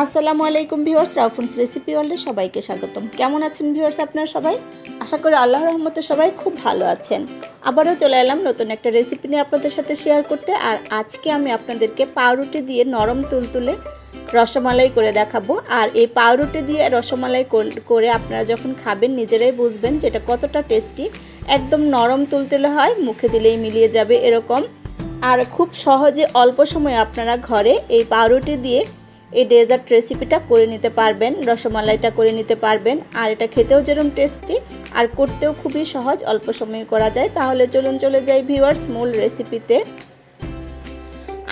আসসালামু আলাইকুম viewers, রাউফুন্স recipe ওয়ার্ল্ডে সবাইকে স্বাগতম। কেমন আছেন ভিউয়ার্স আপনারা সবাই? আশা করি আল্লাহ রহমতে সবাই খুব ভালো আছেন। আবারও চলে এলাম নতুন একটা রেসিপি নিয়ে আপনাদের সাথে শেয়ার করতে, আর আজকে আমি আপনাদেরকে পাউরুটি দিয়ে নরম তুলতুলে রসমালাই করে দেখাবো। আর এই পাউরুটি দিয়ে রসমালাই করে আপনারা যখন খাবেন, নিজেরাই বুঝবেন যেটা কতটা টেস্টি। একদম নরম তুলতুলে হয়, মুখে দিলেই মিলিয়ে যাবে এরকম। আর খুব সহজে অল্প সময়ে আপনারা ঘরে এই পাউরুটি দিয়ে এই ডেজার্ট রেসিপিটা করে নিতে পারবেন, রসমালাইটা করে নিতে পারবেন। আর এটা খেতেও যেরকম টেস্টি আর করতেও খুবই সহজ, অল্প সময়ে করা যায়। তাহলে চলুন চলে যাই ভিউয়ার্স মূল রেসিপিতে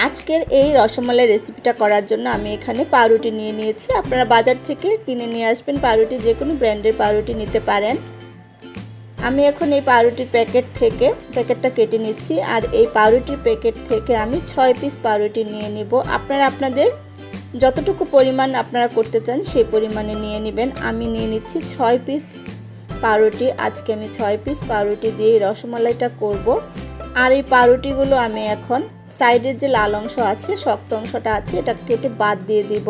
আজকের এই রসমালাই রেসিপিটা করার জন্য আমি এখানে পাউরুটি নিয়ে নিয়েছি। আপনারা বাজার থেকে কিনে নিয়ে আসবেন পাউরুটি, যে কোনো ব্র্যান্ডের পাউরুটি নিতে পারেন। আমি এখন এই পাউরুটির প্যাকেট থেকে, প্যাকেটটা কেটে নিচ্ছি। আর এই পাউরুটির প্যাকেট থেকে আমি ছয় পিস পাউরুটি নিয়ে নিব। আপনারা আপনাদের যতটুকু পরিমাণ আপনারা করতে চান সেই পরিমাণে নিয়ে নেবেন। আমি নিয়ে নিচ্ছি ছয় পিস পাউরুটি। আজকে আমি ছয় পিস পাউরুটি দিয়ে রসমালাইটা করব। আর এই পাউরুটিগুলো আমি এখন সাইডের যে লাল অংশ আছে, শক্ত অংশটা আছে, এটা কেটে বাদ দিয়ে দিব।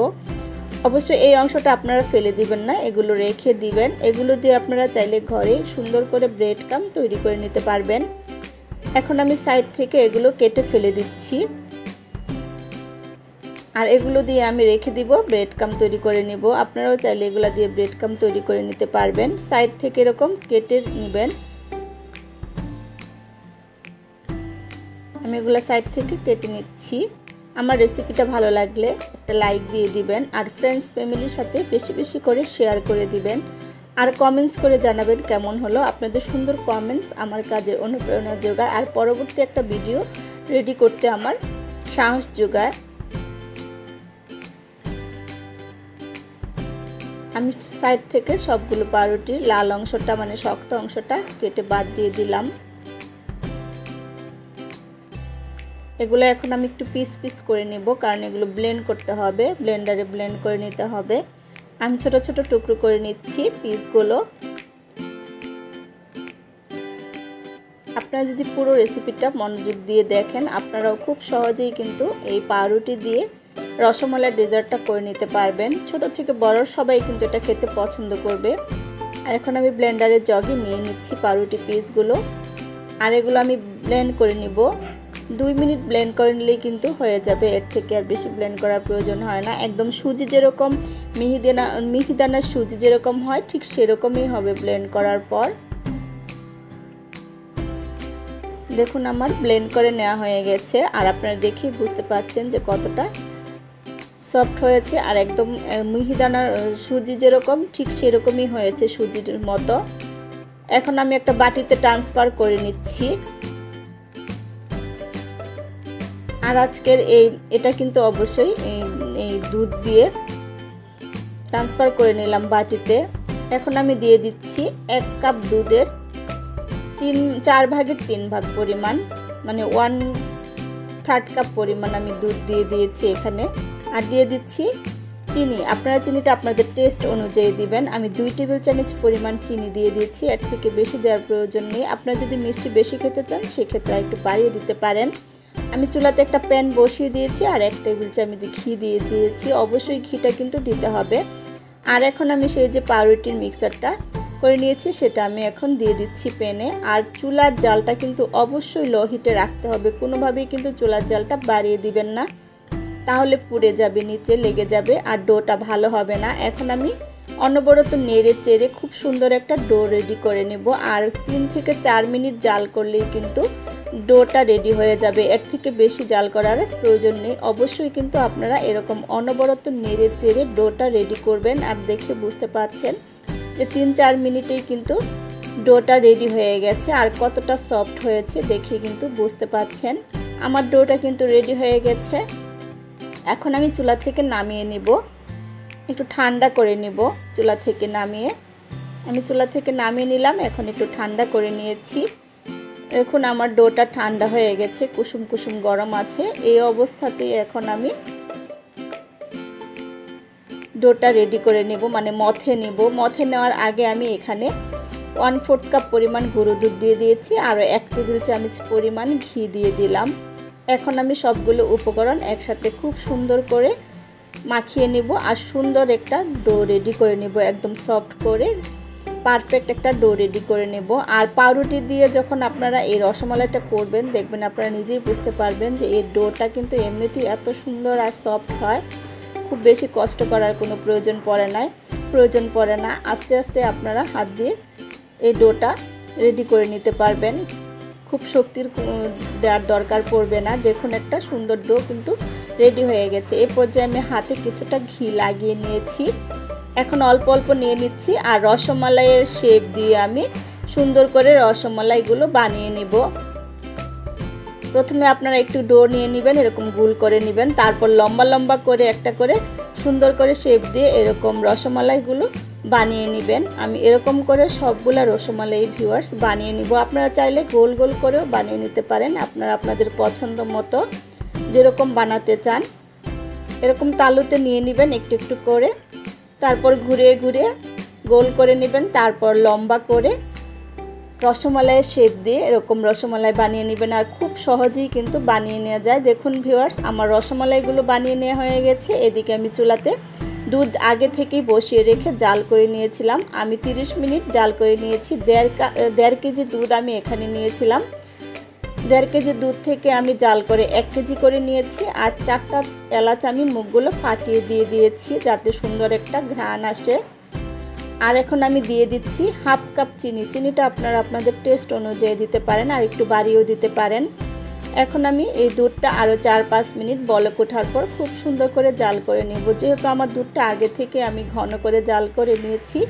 অবশ্যই এই অংশটা আপনারা ফেলে দিবেন না, এগুলো রেখে দিবেন। এগুলো দিয়ে আপনারা চাইলে ঘরে সুন্দর করে ব্রেড কাম তৈরি করে নিতে পারবেন। এখন আমি সাইড থেকে এগুলো কেটে ফেলে দিচ্ছি। আর এগুলো দিয়ে আমি রেখে দিব ব্রেড কাম তৈরি করে নিব। আপনারাও চাইলে এগুলো দিয়ে ব্রেড কাম তৈরি করে নিতে পারবেন। সাইড থেকে এরকম কেটে নেবেন। আমি এগুলো সাইড থেকে কেটে নিচ্ছি। আমার রেসিপিটা ভালো লাগলে একটা লাইক দিয়ে দিবেন আর ফ্রেন্ডস ফ্যামিলির সাথে বেশি বেশি করে শেয়ার করে দিবেন। আর কমেন্টস করে জানাবেন কেমন হলো আপনাদের সুন্দর কমেন্টস আমার কাজের অনুপ্রেরণা যোগায়। আর পরবর্তী একটা ভিডিও রেডি করতে আমার সাহস যোগায়। আমি সাইড থেকে সবগুলো পাউরুটির লাল অংশটা মানে শক্ত অংশটা কেটে বাদ দিয়ে দিলাম। এগুলো এখন আমি একটু পিস পিস করে নেব, কারণ এগুলো ব্লেন্ড করতে হবে ব্লেন্ডারে ব্লেন্ড করে নিতে হবে। আমি ছোট ছোট টুকরো করে নিচ্ছি পিসগুলো। আপনারা যদি পুরো রেসিপিটা মনোযোগ দিয়ে দেখেন, আপনারাও খুব সহজেই কিন্তু এই পাউরুটি দিয়ে রসমালাই ডেজার্টটা করে নিতে পারবেন। ছোট থেকে বড় সবাই কিন্তু এটা খেতে পছন্দ করবে। আর এখন আমি ব্লেন্ডারের জগে নিয়ে নিচ্ছি পাউরুটি পিসগুলো। আর এগুলো আমি ব্লেন্ড করে নিব। দুই মিনিট ব্লেন্ড করে নিলেই কিন্তু হয়ে যাবে। এর থেকে আর বেশি ব্লেন্ড করার প্রয়োজন হয় না। একদম সুজি যেরকম মিহিদানা, মিহিদানার সুজি যেরকম হয়, ঠিক সেরকমই হবে ব্লেন্ড করার পর। দেখুন, আমার ব্লেন্ড করে নেওয়া হয়ে গেছে। আর আপনারা দেখেই বুঝতে পারছেন যে কতটা সফট হয়েছে আর একদম মিহিদানার সুজি যেরকম, ঠিক সেরকমই হয়েছে সুজির মতো। এখন আমি একটা বাটিতে ট্রান্সফার করে নিচ্ছি। আর আজকের এই, এটা কিন্তু অবশ্যই, এই দুধ দিয়ে ট্রান্সফার করে নিলাম বাটিতে। এখন আমি দিয়ে দিচ্ছি এক কাপ দুধের তিন, চার ভাগের তিন ভাগ পরিমাণ মানে ওয়ান থার্ড কাপ পরিমাণ আমি দুধ দিয়ে দিয়েছি এখানে। আর দিয়ে দিচ্ছি চিনি। আপনারা চিনিটা আপনাদের টেস্ট অনুযায়ী দিবেন। আমি দুই টেবিল চামচ পরিমাণ চিনি দিয়ে দিচ্ছি। এর থেকে বেশি দেওয়ার প্রয়োজন নেই। আপনারা যদি মিষ্টি বেশি খেতে চান, সেক্ষেত্রে একটু বাড়িয়ে দিতে পারেন। আমি চুলাতে একটা প্যান বসিয়ে দিয়েছি আর এক টেবিল চামচ ঘি দিয়ে দিয়েছি। অবশ্যই ঘিটা কিন্তু দিতে হবে। আর এখন আমি সেই যে পাউরুটির মিক্সারটা করে নিয়েছি, সেটা আমি এখন দিয়ে দিচ্ছি প্যানে। আর চুলার জালটা কিন্তু অবশ্যই লো হিটে রাখতে হবে। কোনোভাবেই কিন্তু চুলার জালটা বাড়িয়ে দিবেন না। তাহলে পুড়ে যাবে, নিচে লেগে যাবে আর ডোটা ভালো হবে না। এখন আমি অনবরত নেড়ে চেড়ে খুব সুন্দর একটা ডো রেডি করে নেব। আর তিন থেকে চার মিনিট জাল করলেই কিন্তু ডোটা রেডি হয়ে যাবে। এর থেকে বেশি জাল করার প্রয়োজন নেই। অবশ্যই কিন্তু আপনারা এরকম অনবরত নেড়ে চেড়ে ডোটা রেডি করবেন আর দেখে বুঝতে পারছেন যে তিন চার মিনিটেই কিন্তু ডোটা রেডি হয়ে গেছে আর কতটা সফট হয়েছে দেখে কিন্তু বুঝতে পারছেন। আমার ডোটা কিন্তু রেডি হয়ে গেছে। এখন আমি চুলা থেকে নামিয়ে নিব। একটু ঠান্ডা করে নিব চুলা থেকে নামিয়ে। আমি চুলা থেকে নামিয়ে নিলাম, এখন একটু ঠান্ডা করে নিয়েছি। এখন আমার ডোটা ঠান্ডা হয়ে গেছে, কুসুম কুসুম গরম আছে। এই অবস্থাতেই এখন আমি ডোটা রেডি করে নেব মানে মথে নেব। মথে নেওয়ার আগে আমি এখানে ওয়ান ফোর্থ কাপ পরিমাণ গুঁড়ো দুধ দিয়ে দিয়েছি, আর এক টেবিল চামচ পরিমাণ ঘি দিয়ে দিলাম। এখন আমি সবগুলো উপকরণ একসাথে খুব সুন্দর করে মাখিয়ে নিব আর সুন্দর একটা ডো রেডি করে নিব, একদম সফট করে। পারফেক্ট একটা ডো রেডি করে নেব। আর পাউরুটি দিয়ে যখন আপনারা এই রসমালাইটা করবেন, দেখবেন আপনারা নিজেই বুঝতে পারবেন যে এই ডোটা কিন্তু এমনিতেই এত সুন্দর আর সফট হয়। খুব বেশি কষ্ট করার কোনো প্রয়োজন পড়ে না প্রয়োজন পড়ে না। আস্তে আস্তে আপনারা হাত দিয়ে এই ডোটা রেডি করে নিতে পারবেন। খুব শক্তির দেওয়ার দরকার পড়বে না। দেখুন, একটা সুন্দর ডো কিন্তু রেডি হয়ে গেছে। এই পর্যায়ে আমি হাতে কিছুটা ঘি লাগিয়ে নিয়েছি। এখন অল্প অল্প নিয়ে নিচ্ছি আর রসমালাইয়ের শেপ দিয়ে আমি সুন্দর করে রসমালাইগুলো বানিয়ে নেব। প্রথমে আপনারা একটু ডো নিয়ে নেবেন, এরকম গুল করে নেবেন। তারপর লম্বা লম্বা করে একটা করে সুন্দর করে শেপ দিয়ে এরকম রসমালাইগুলো বানিয়ে নেবেন। আমি এরকম করে সবগুলা রসমালাই ভিউয়ার্স বানিয়ে নিব। আপনারা চাইলে গোল গোল করেও বানিয়ে নিতে পারেন। আপনারা আপনাদের পছন্দ মতো যেরকম বানাতে চান, এরকম তালুতে নিয়ে নেবেন একটু একটু করে। তারপর ঘুরিয়ে ঘুরিয়ে গোল করে নেবেন। তারপর লম্বা করে রসমালাইয়ের শেপ দিয়ে এরকম রসমালাই বানিয়ে নেবেন। আর খুব সহজেই কিন্তু বানিয়ে নেওয়া যায়। দেখুন ভিউয়ার্স আমার রসমালাইগুলো বানিয়ে নেওয়া হয়ে গেছে। এদিকে আমি চুলাতে দুধ আগে থেকেই বসিয়ে রেখে জাল করে নিয়েছিলাম। আমি 30 মিনিট জাল করে নিয়েছি। দেড় দেড় কেজি দুধ আমি এখানে নিয়েছিলাম। দেড় কেজি দুধ থেকে আমি জাল করে এক কেজি করে নিয়েছি আর চারটা এলাচ আমি মুখগুলো ফাটিয়ে দিয়ে দিয়েছি যাতে সুন্দর একটা ঘ্রাণ আসে। আর এখন আমি দিয়ে দিচ্ছি হাফ কাপ চিনি। চিনিটা আপনারা আপনাদের টেস্ট অনুযায়ী দিতে পারেন আর একটু বাড়িয়েও দিতে পারেন। এখন আমি এই দুধটা আরও চার পাঁচ মিনিট বলক ওঠার পর খুব সুন্দর করে জাল করে নেব। যেহেতু আমার দুধটা আগে থেকে আমি ঘন করে জাল করে নিয়েছি,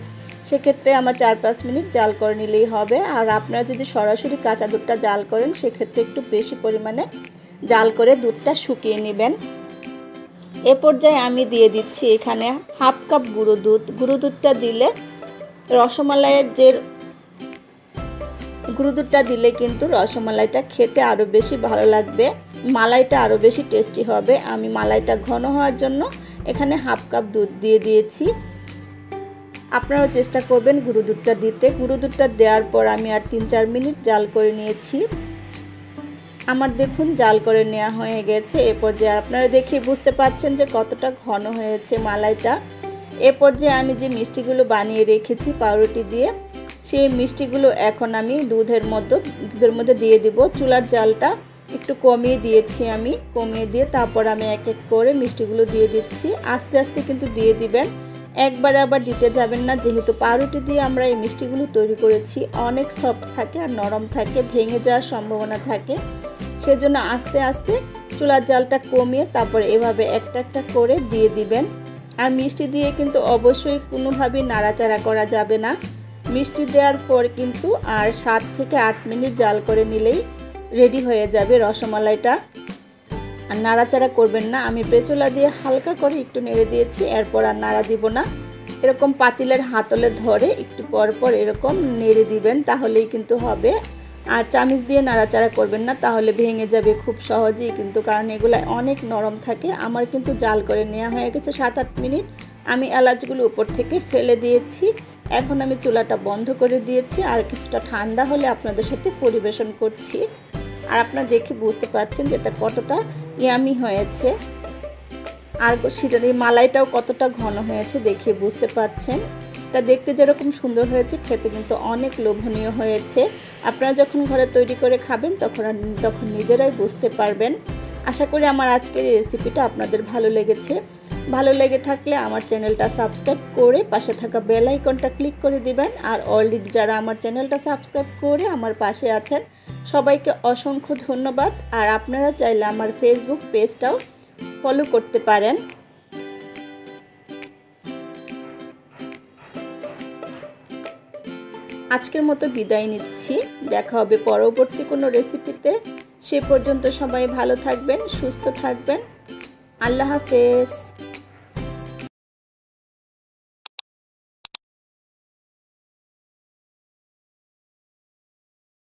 সেক্ষেত্রে আমার চার পাঁচ মিনিট জাল করে নিলেই হবে। আর আপনারা যদি সরাসরি কাঁচা দুধটা জাল করেন, সেক্ষেত্রে একটু বেশি পরিমাণে জাল করে দুধটা শুকিয়ে নেবেন। এ পর্যায়ে আমি দিয়ে দিচ্ছি এখানে হাফ কাপ গুঁড়ো দুধ। গুঁড়ো দুধটা দিলে রসমালাইয়ের যে গুঁড়ো দুধটা দিলে কিন্তু রসমালাইটা খেতে আরও বেশি ভালো লাগবে। মালাইটা আরও বেশি টেস্টি হবে। আমি মালাইটা ঘন হওয়ার জন্য এখানে হাফ কাপ দুধ দিয়ে দিয়েছি। আপনারাও চেষ্টা করবেন গুঁড়ো দুধটা দিতে। গুঁড়ো দুধটা দেওয়ার পর আমি আর তিন চার মিনিট জাল করে নিয়েছি। আমার দেখুন জাল করে নেওয়া হয়ে গেছে। এ পর্যায়ে আপনারা দেখে বুঝতে পারছেন যে কতটা ঘন হয়েছে মালাইটা। এ পর্যায়ে আমি যে মিষ্টিগুলো বানিয়ে রেখেছি পাউরুটি দিয়ে সেই মিষ্টিগুলো এখন আমি দুধের মধ্যে দুধের মধ্যে দিয়ে দিব। চুলার জালটা একটু কমিয়ে দিয়েছি আমি, কমিয়ে দিয়ে তারপর আমি এক এক করে মিষ্টিগুলো দিয়ে দিচ্ছি। আস্তে আস্তে কিন্তু দিয়ে দিবেন। একবার আবার দিতে যাবেন না, যেহেতু পাউরুটি দিয়ে আমরা এই মিষ্টিগুলো তৈরি করেছি। অনেক সফট থাকে আর নরম থাকে, ভেঙে যাওয়ার সম্ভাবনা থাকে। সেজন্য আস্তে আস্তে চুলার জালটা কমিয়ে তারপর এভাবে একটা একটা করে দিয়ে দিবেন। আর মিষ্টি দিয়ে কিন্তু অবশ্যই কোনোভাবেই নাড়াচাড়া করা যাবে না। মিষ্টি দেওয়ার পর কিন্তু আর সাত থেকে আট মিনিট জাল করে নিলেই রেডি হয়ে যাবে রসমালাইটা। আর নাড়াচাড়া করবেন না, আমি পেঁচলা দিয়ে হালকা করে একটু নেড়ে দিয়েছি, এরপর আর নাড়া দিব না। এরকম পাতিলের হাতলে ধরে একটু পর পর এরকম নেড়ে দিবেন, তাহলেই কিন্তু হবে। আর চামিচ দিয়ে নাড়াচাড়া করবেন না, তাহলে ভেঙে যাবে খুব সহজেই কিন্তু, কারণ এগুলো অনেক নরম থাকে। আমার কিন্তু জাল করে নেওয়া হয়ে গেছে সাত আট মিনিট। আমি এলাচগুলো উপর থেকে ফেলে দিয়েছি। এখন আমি চুলাটা বন্ধ করে দিয়েছি আর কিছুটা ঠান্ডা হলে আপনাদের সাথে পরিবেশন করছি। আর আপনারা দেখে বুঝতে পারছেন যে এটা কতটা ইয়ামি হয়েছে। আর সেটার এই মালাইটাও কতটা ঘন হয়েছে দেখে বুঝতে পাচ্ছেন এটা দেখতে যেরকম সুন্দর হয়েছে, খেতে কিন্তু অনেক লোভনীয় হয়েছে। আপনারা যখন ঘরে তৈরি করে খাবেন, তখন তখন নিজেরাই বুঝতে পারবেন। আশা করি আমার আজকের এই রেসিপিটা আপনাদের ভালো লেগেছে। ভালো লেগে থাকলে আমার চ্যানেলটা সাবস্ক্রাইব করে পাশে থাকা বেল আইকনটা ক্লিক করে দিবেন। আর অলরেডি যারা আমার চ্যানেলটা সাবস্ক্রাইব করে আমার পাশে আছেন, সবাইকে অসংখ্য ধন্যবাদ। আর আপনারা চাইলে আমার ফেসবুক পেজটাও ফলো করতে পারেন। আজকের মতো বিদায় নিচ্ছি। দেখা হবে পরবর্তী কোনো রেসিপিতে সে পর্যন্ত সবাই ভালো থাকবেন, সুস্থ থাকবেন। আল্লাহ হাফেজ।